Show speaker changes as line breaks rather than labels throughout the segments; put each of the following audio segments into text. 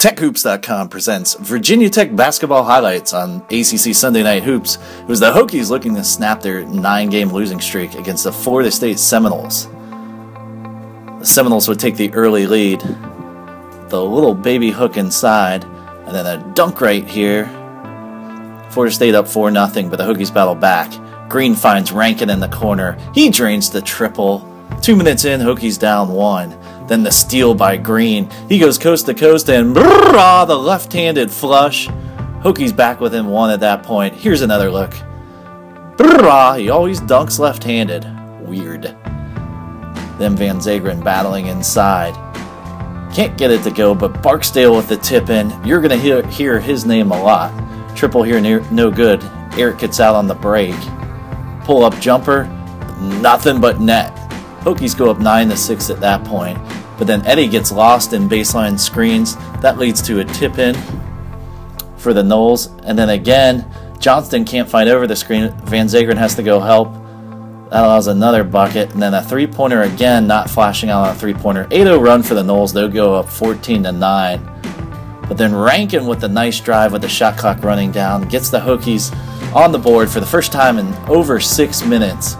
TechHoops.com presents Virginia Tech basketball highlights on ACC Sunday Night Hoops. It was the Hokies looking to snap their nine game losing streak against the Florida State Seminoles. The Seminoles would take the early lead, the little baby hook inside, and then a dunk right here. Florida State up 4 0, but the Hokies battle back. Green finds Rankin in the corner. He drains the triple. Two minutes in, Hokies down one. Then the steal by Green. He goes coast to coast and brrrah, the left-handed flush. Hokies back within one at that point. Here's another look. Brrrah, he always dunks left-handed. Weird. Then Van Zegeren battling inside. Can't get it to go, but Barksdale with the tip in. You're going to hear, hear his name a lot. Triple here, no good. Erick gets out on the break. Pull up jumper, nothing but net. Hokies go up 9 to 6 at that point. But then Eddie gets lost in baseline screens. That leads to a tip in for the Noles. And then again, Johnston can't find over the screen. Van Zegeren has to go help. That allows another bucket. And then a three pointer again, not flashing out on a three pointer. 8 0 run for the Noles. They'll go up 14 to 9. But then Rankin with a nice drive with the shot clock running down gets the Hokies on the board for the first time in over six minutes.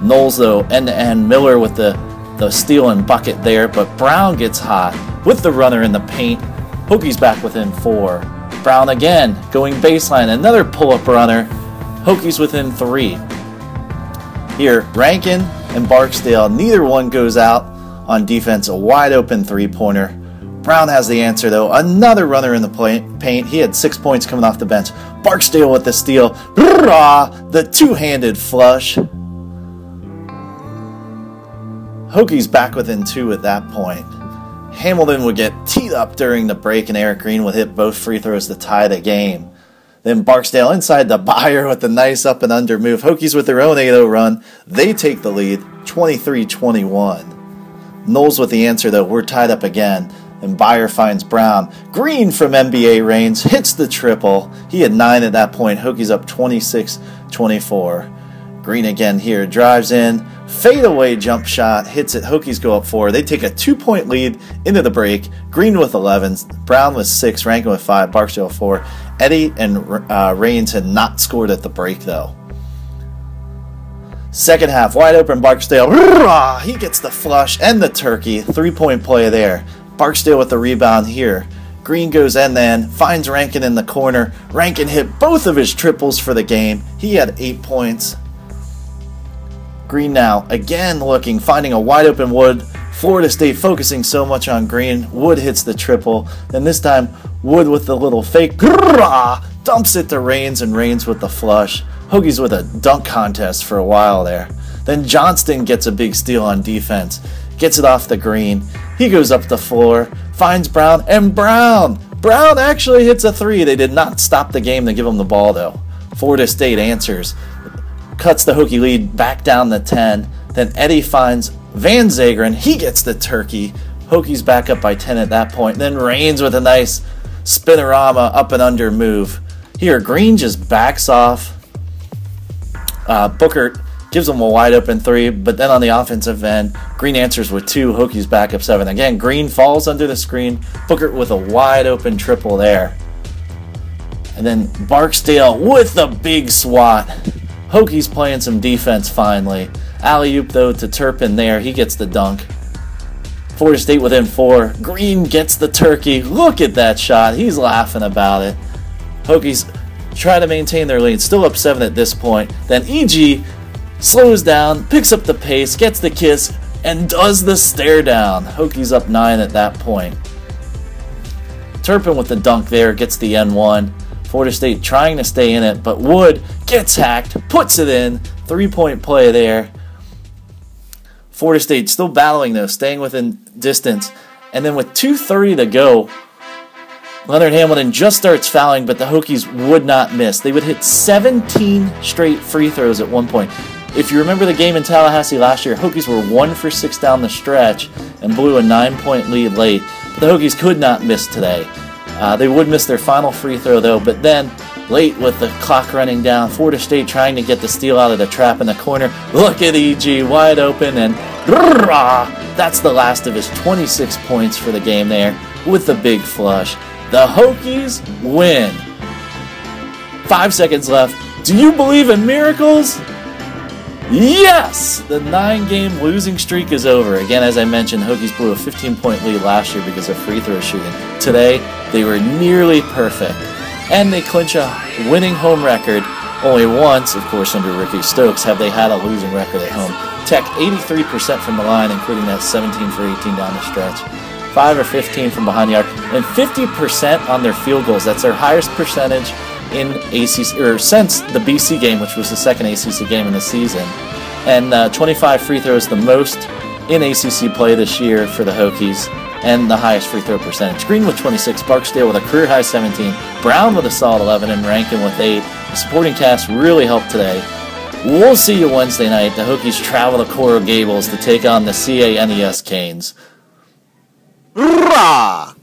Noles, though, end to end. Miller with the the steal and bucket there, but Brown gets hot with the runner in the paint. Hokies back within four. Brown again going baseline, another pull up runner. Hokies within three. Here, Rankin and Barksdale, neither one goes out on defense. A wide open three pointer. Brown has the answer though. Another runner in the paint. He had six points coming off the bench. Barksdale with the steal. The two handed flush. Hokies back within two at that point. Hamilton would get teed up during the break, and Erick Green would hit both free throws to tie the game. Then Barksdale inside the Beyer with a nice up and under move. Hokies with their own 8 0 run. They take the lead 23 21. Noles with the answer, though. We're tied up again. And Beyer finds Brown. Green from NBA Raines hits the triple. He had nine at that point. Hokies up 26 24. Green again here. Drives in Fadeaway jump shot hits it. Hokies go up four. They take a two point lead into the break. Green with 11, Brown with six, Rankin with five, Barksdale four. Eddie and uh, Raines had not scored at the break though. Second half, wide open Barksdale. He gets the flush and the turkey. Three point play there. Barksdale with the rebound here. Green goes in then, finds Rankin in the corner. Rankin hit both of his triples for the game. He had eight points. Green now, again looking, finding a wide open Wood. Florida State focusing so much on Green. Wood hits the triple. Then this time, Wood with the little fake. Dumps it to Raines and Raines with the flush. Hokies with a dunk contest for a while there. Then Johnston gets a big steal on defense. Gets it off the green. He goes up the floor, finds Brown, and Brown! Brown actually hits a three. They did not stop the game to give him the ball, though. Florida State answers cuts the Hokie lead back down to 10. Then Eddie finds Van Zegeren. He gets the turkey. Hokie's back up by 10 at that point. Then Raines with a nice spinorama up and under move. Here, Green just backs off. Uh, Bookert gives him a wide open three, but then on the offensive end, Green answers with two. Hokie's back up seven. Again, Green falls under the screen. Bookert with a wide open triple there. And then Barksdale with the big swat. Hokies playing some defense finally. Alley oop though to Turpin there. He gets the dunk. Florida State within four. Green gets the turkey. Look at that shot. He's laughing about it. Hokies try to maintain their lead. Still up seven at this point. Then EG slows down, picks up the pace, gets the kiss, and does the stare down. Hokies up nine at that point. Turpin with the dunk there gets the N1. Florida State trying to stay in it, but Wood gets hacked, puts it in. Three point play there. Florida State still battling though, staying within distance. And then with 2.30 to go, Leonard Hamilton just starts fouling, but the Hokies would not miss. They would hit 17 straight free throws at one point. If you remember the game in Tallahassee last year, Hokies were one for six down the stretch and blew a nine point lead late. But the Hokies could not miss today. Uh, they would miss their final free throw though, but then late with the clock running down, Florida State trying to get the steal out of the trap in the corner. Look at EG wide open and that's the last of his 26 points for the game there with the big flush. The Hokies win. Five seconds left. Do you believe in miracles? Yes! The nine game losing streak is over. Again, as I mentioned, Hokies blew a 15 point lead last year because of free throw shooting. Today, they were nearly perfect. And they clinch a winning home record. Only once, of course, under Ricky Stokes, have they had a losing record at home. Tech 83% from the line, including that 17 for 18 down the stretch. 5 or 15 from behind the arc, and 50% on their field goals. That's their highest percentage in ACC or since the BC game, which was the second ACC game in the season, and uh, 25 free throws, the most in ACC play this year for the Hokies, and the highest free throw percentage. Green with 26, Barksdale with a career high 17, Brown with a solid 11, and Rankin with 8. The supporting cast really helped today. We'll see you Wednesday night. The Hokies travel to Coral Gables to take on the CANES Canes.
Rah!